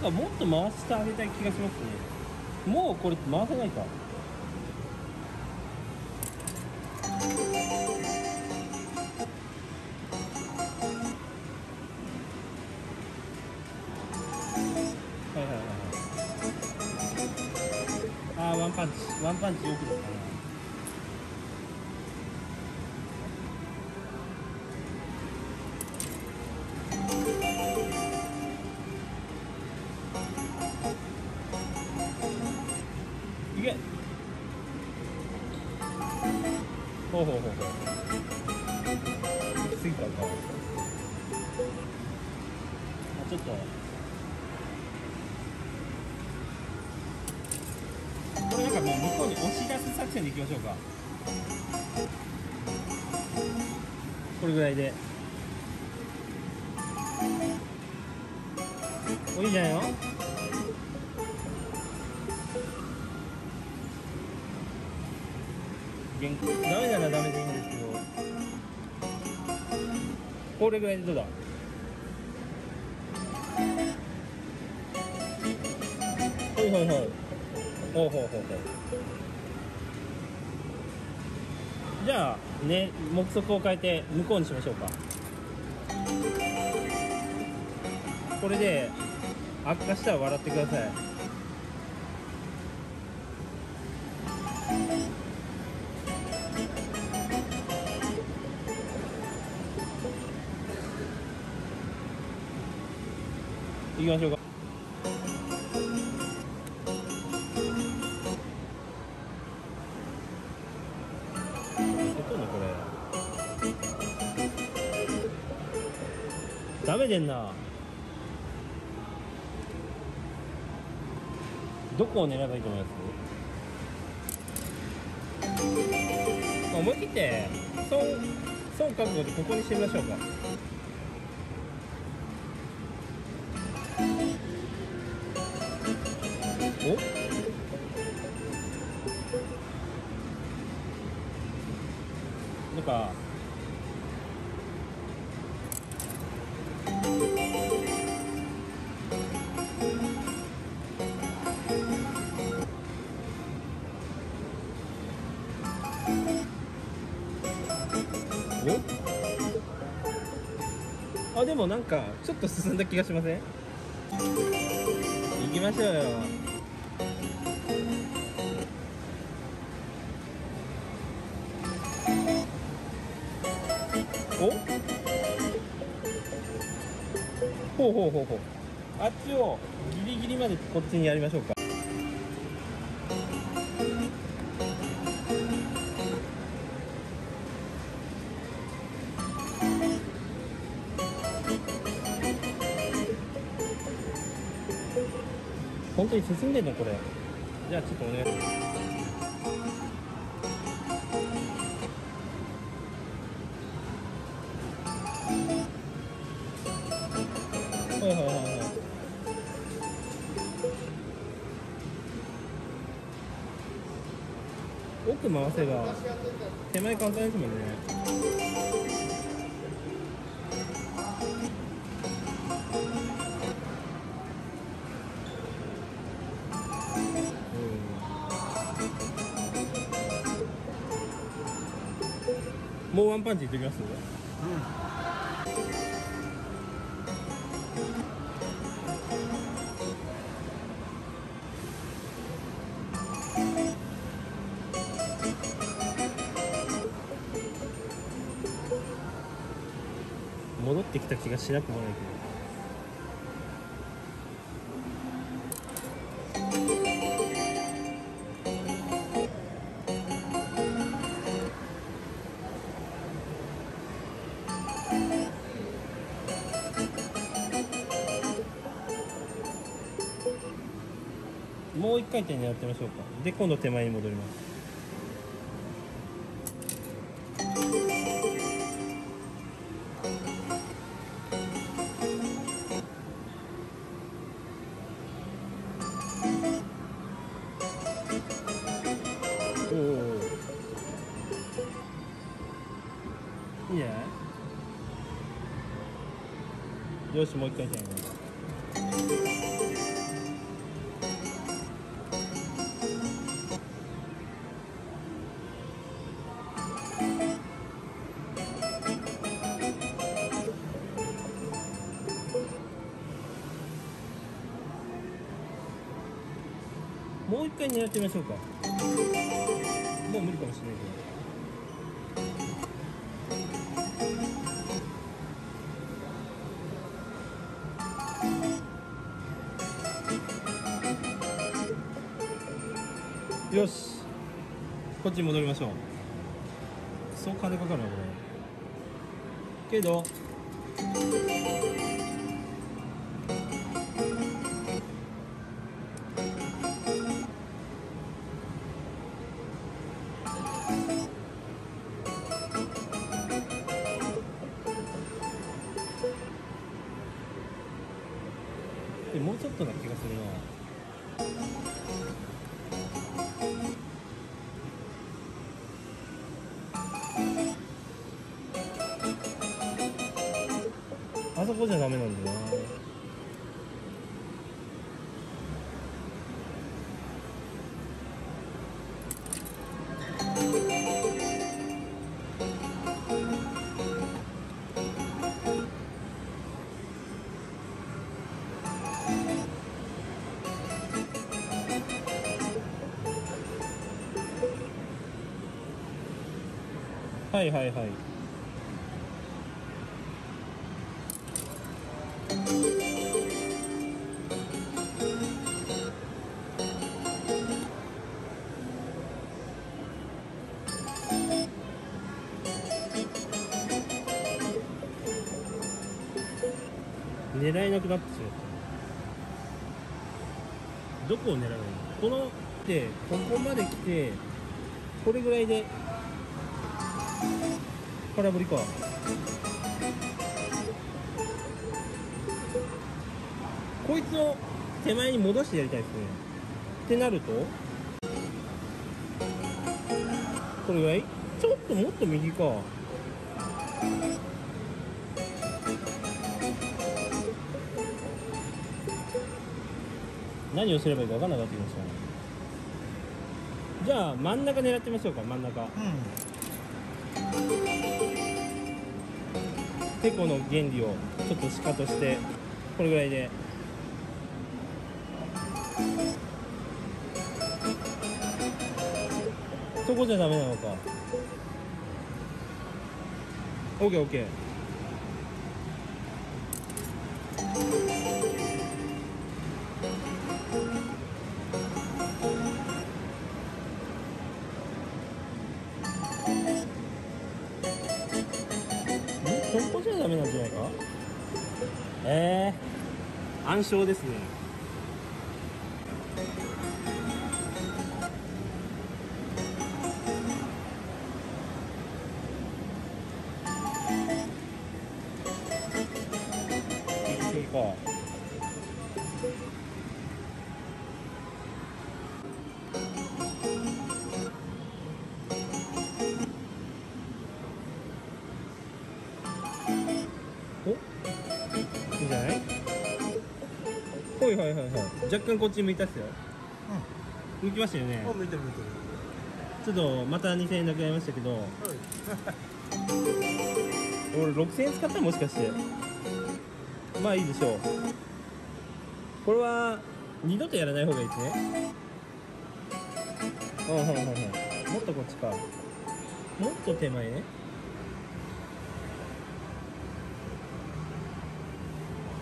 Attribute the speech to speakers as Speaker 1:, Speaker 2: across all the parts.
Speaker 1: なんかもっと回してあげたい気がしますね。もうこれ回せないか。はいはいはいはい。あーワンパンチ。ワンパンチよくだったな。おいいじゃんよ限ダメならダメでいいんですけどこれぐらいでどうだはいはいはいほうほうほうほうじゃあね目測を変えて向こうにしましょうかこれで悪化したら笑ってください。行きましょうか。ダメでんな。どこを狙えばいいと思います？思い切って損損覚悟でここにしてみましょうか。おあでもなんかちょっと進んだ気がしません？行きましょうよ。お？ほうほうほうほう。あっちをギリギリまでこっちにやりましょうか。に進んでんのこれ。じゃあちょっとお願い。しますはいはいはいはい。奥回せば手前簡単ですもんね。パンチいってきます？うん。戻ってきた気がしなくもないけど。一回転狙ってみましょうか。で今度手前に戻ります。いいんよしもう一回転。もう一回狙ってみましょうか。もう無理かもしれないけど。よし。こっちに戻りましょう。そう金かかるなこれ。けどでもうちょっとな気がするな。あそこじゃダメなんだよな。はいはいはい。狙えなくなってしまった。どこを狙えばいいの？このでここまで来てこれぐらいで空振りか。こいつを手前に戻してやりたいですね。ってなるとこれぐらい？ちょっともっと右か。何をすればいいか分かんなくなってきましたね。じゃあ真ん中狙ってみましょうか真ん中。
Speaker 2: うん。
Speaker 1: てこの原理をちょっとシカとしてこれぐらいで。そこじゃダメなのか。オッケーオッケー。山椒ですね。はいはいはいはい。若干こっち向いたっすよ。向きましたよね。
Speaker 2: あ向いてる向いてる。
Speaker 1: ちょっとまた2000円なくなりましたけど。俺6000円使ったもしかして。まあいいでしょう。これは二度とやらない方がいいですね。うんうんうんうんもっとこっちか。もっと手前ね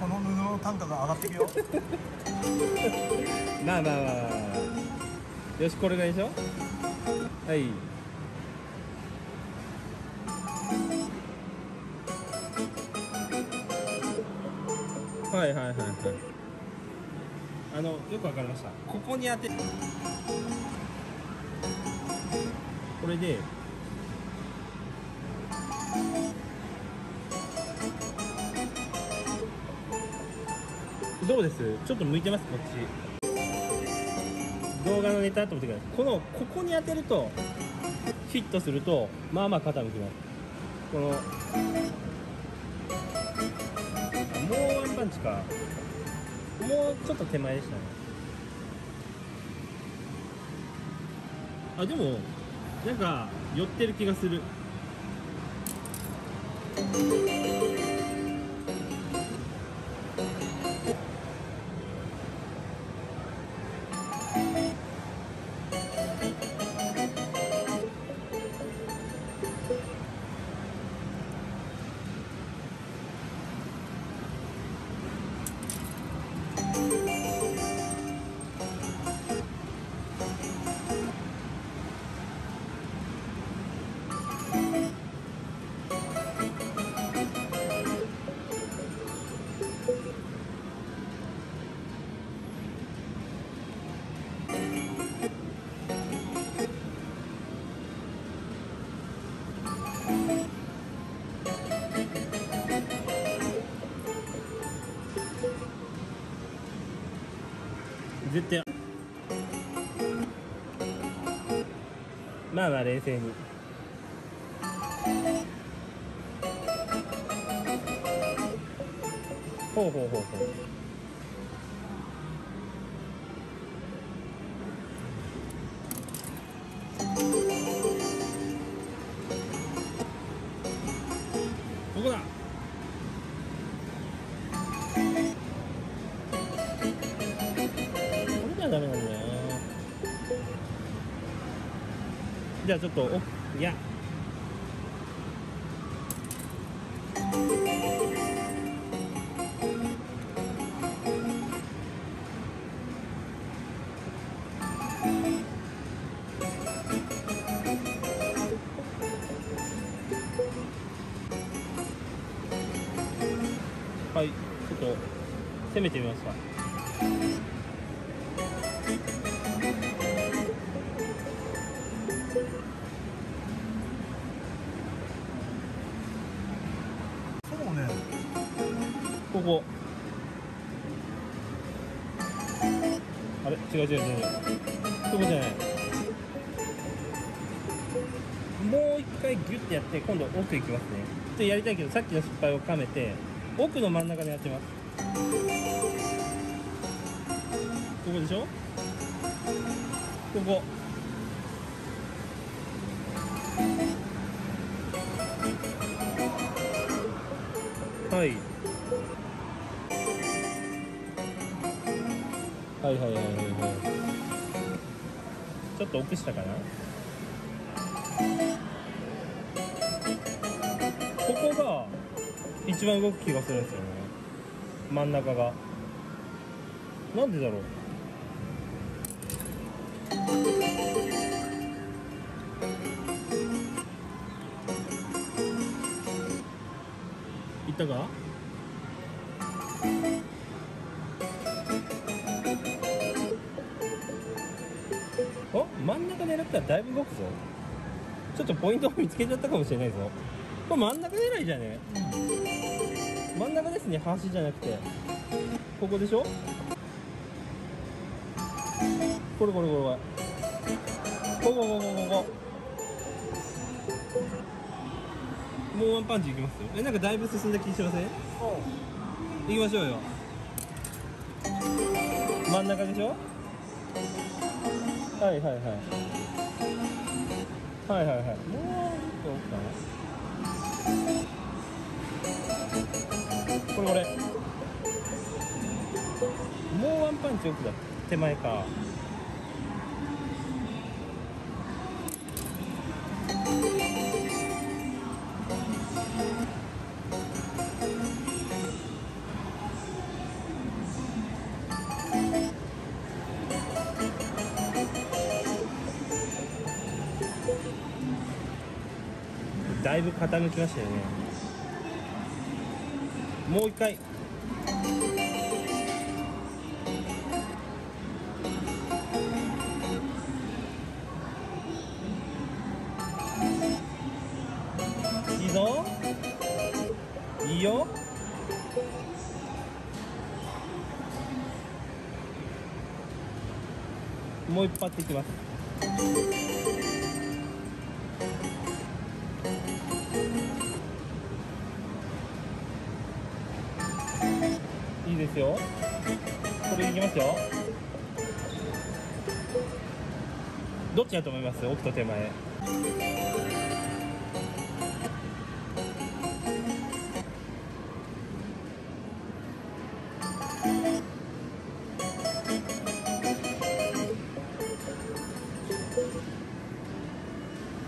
Speaker 2: この布の単価が上がっていくよ。
Speaker 1: まあまあまあまあよしこれぐらいでしょ？はい。はいはいはいはい。あのよくわかりました。ここに当てこれでどうです？ちょっと向いてます？こっち。動画のネタと思ってください。このここに当てるとフィットするとまあまあ傾きます。このもうワンパンチか。もうちょっと手前でしたね。あでもなんか寄ってる気がする。絶対。まあまあ冷静に。ほうほうほうほう。ちょっとおいや。はいちょっと攻めてみますか。違う違う違う。違うここじゃない。もう一回ギュッてやって今度奥行きますね。ちょやりたいけどさっきの失敗をかめて奥の真ん中でやってます。ここでしょ？ここ。はい。はいはいはいはいはい。ちょっと奥下かな？ここが一番動く気がするんですよね。真ん中が。なんでだろう？いったか？だいぶ動くぞ。ちょっとポイントを見つけちゃったかもしれないぞ。これ真ん中狙いじゃね？真ん中ですね端じゃなくて。ここでしょ？これこれこれこれ。こここここここ。もうワンパンチいきますよ。えなんかだいぶ進んだ気しません？行きましょうよ。真ん中でしょ？はいはいはい。はいはいはい。もうちょっと奥かな。これこれもうワンパンチ奥だ。手前か。だいぶ傾きましたよね。もう一回。いいぞ。いいよ。もう一発いきます。だと思います奥と手前。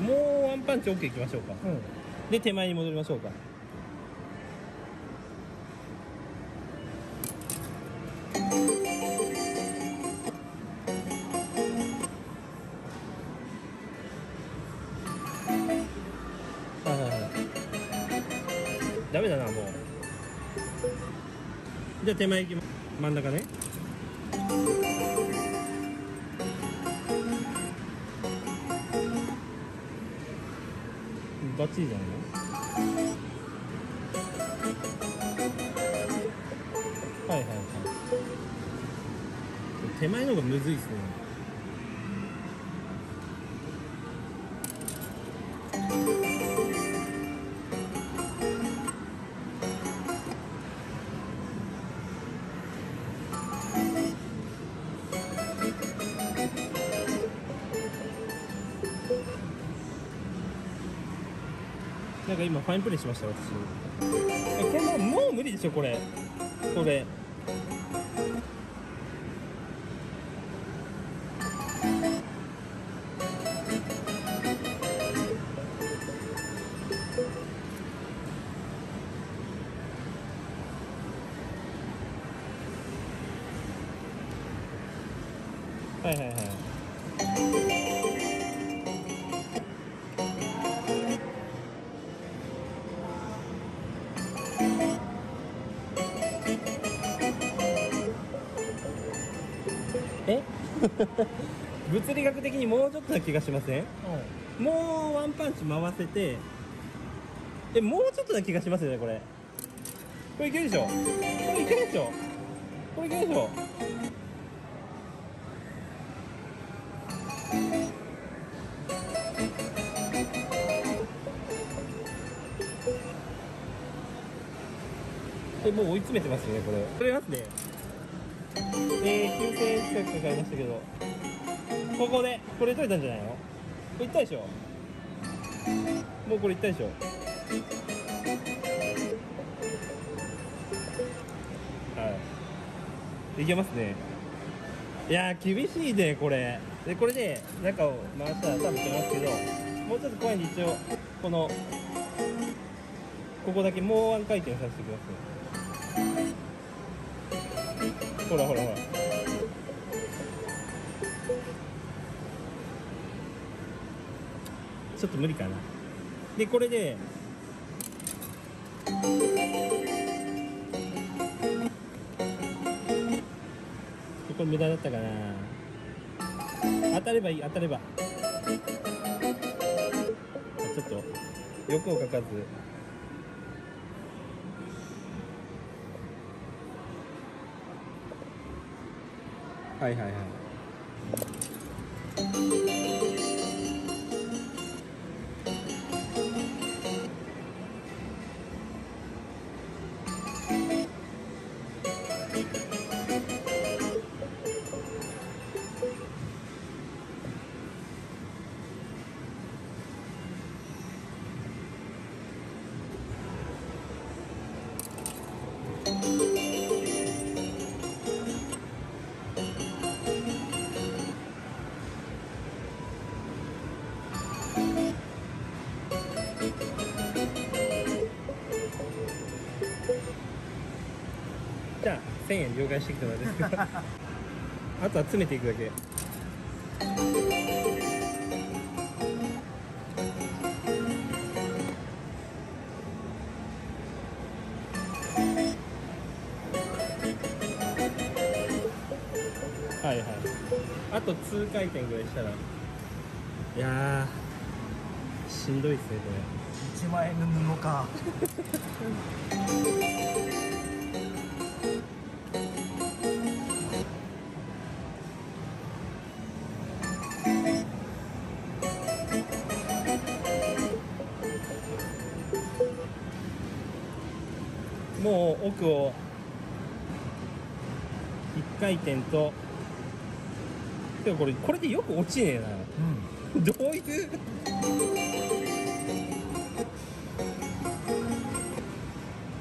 Speaker 1: もうワンパンチ OK いきましょうか。
Speaker 2: うん。
Speaker 1: で手前に戻りましょうか手前行きま真ん中ね。バッチリじゃないの？はいはいはい。手前の方がむずいっすね。ファインプレーしました私。えこれもうもう無理でしょこれ。これ。物理学的にもうちょっとな気がしません？もうワンパンチ回せてえもうちょっとな気がしますよねこれ。これいけるでしょ？これいけるでしょ？これいけるでしょ？えもう追い詰めてますよねこれ。取れますねえー、9000円近くかかりましたけどここでこれ取れたんじゃないの？これいったでしょ？もうこれいったでしょ？はい。いけますね。いや厳しいねこれ。でこれで中を回したら多分取れますけどもうちょっと怖いんで一応このここだけもうワン回転させてください。ほらほらほら。ちょっと無理かな。でこれでこれ無駄だったかな。当たればいい当たれば。ちょっと欲をかかず。はいはいはい。1000円両替してきてもらっていいですか あとは詰めていくだけ。はいはい。あと2回転ぐらいしたら。いやーしんどいっすねこれ。
Speaker 2: 1万円の布か
Speaker 1: もう奥を回転と。でもこれこれでよく落ちねえな。
Speaker 2: うん。
Speaker 1: どういう？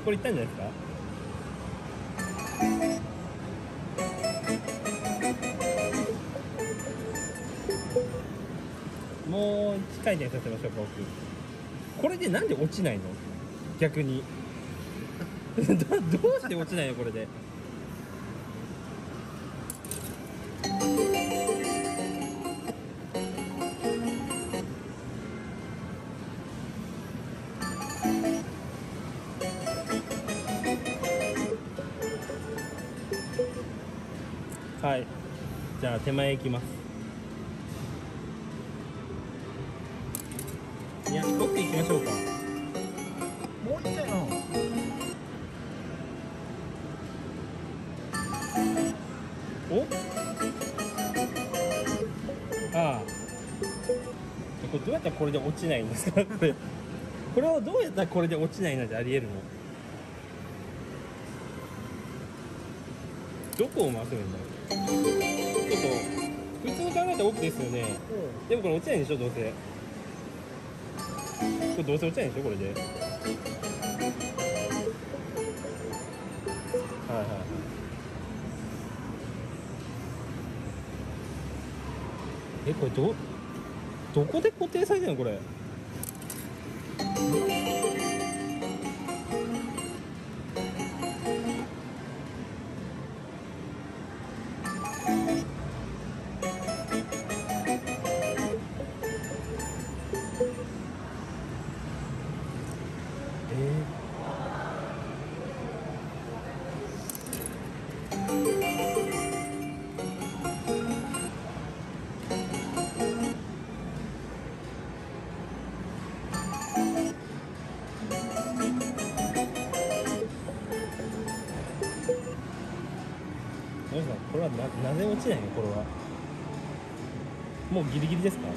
Speaker 1: これいったんじゃないですか？もう1回転させましょうか僕。これでなんで落ちないの？逆に どうして落ちないのこれで？はい。じゃあ手前行きます。ああ。これどうやったらこれで落ちないんですかこれこれはどうやったらこれで落ちないなんてありえるの？どこを回せばいいんだろう？ちょっと普通に考えたら奥ですよね。でもこれ落ちないんでしょ？どうせ。これどうせ落ちないんでしょ？これで。えこれどどこで固定されてるの？これ。えー、落ちないのこれは。もうギリギリですか？も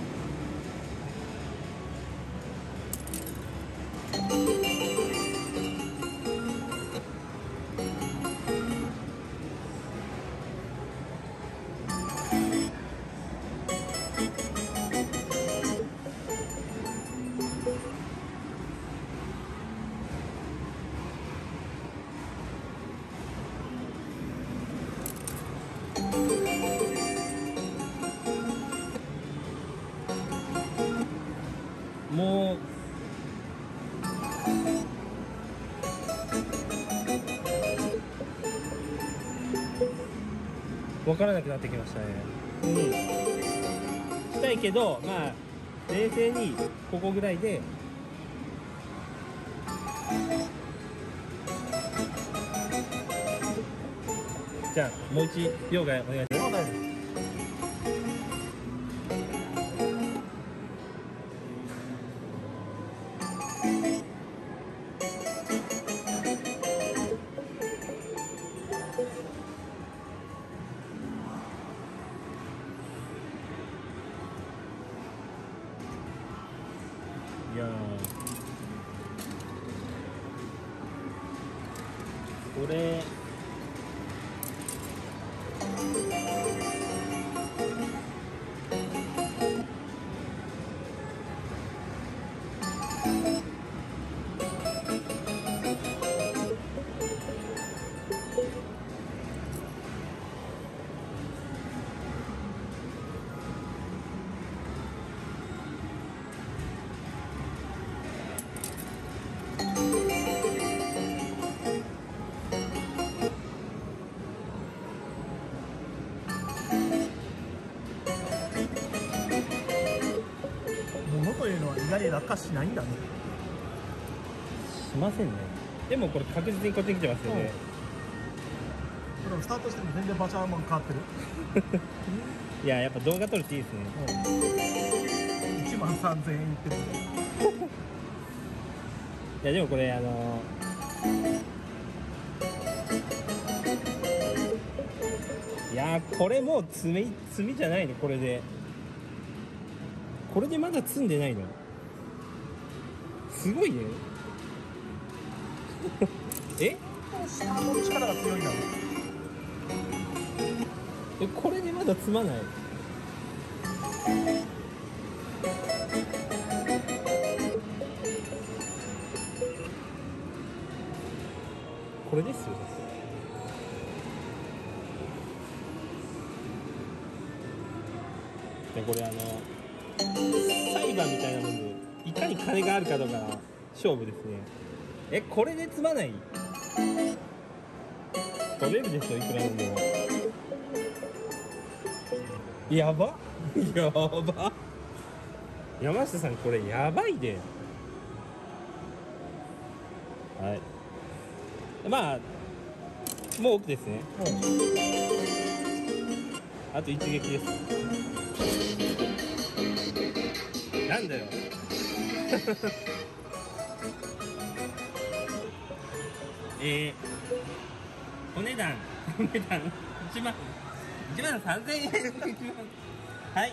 Speaker 1: う分からなくなってきましたね。うん。したいけどまあ冷静にここぐらいでじゃあもう一秒がお願いします。いやこれ
Speaker 2: というのは意外に落下しないんだね
Speaker 1: しませんねでもこれ確実にこっちに来てますよね、
Speaker 2: でもスタートしても全然場所はもう変わってる
Speaker 1: いややっぱ動画撮るっていいですね
Speaker 2: 1万3000円いってる
Speaker 1: いやでもこれあのいやーこれもう積み積みじゃないのこれでこれでまだ積んでないのすごいね。え？
Speaker 2: 下の力が強いんだね
Speaker 1: えこれでまだ積まない？これですよ。でこれあの裁判みたいなもんでいかに金があるかどうかの勝負ですね。えこれで積まない？取れるでしょいくらでも。やば？やば？山下さんこれやばいではい。まあもう OK ですね。あと一撃です。なんだよえー、お値段。お値段。1万1万3000円。はい。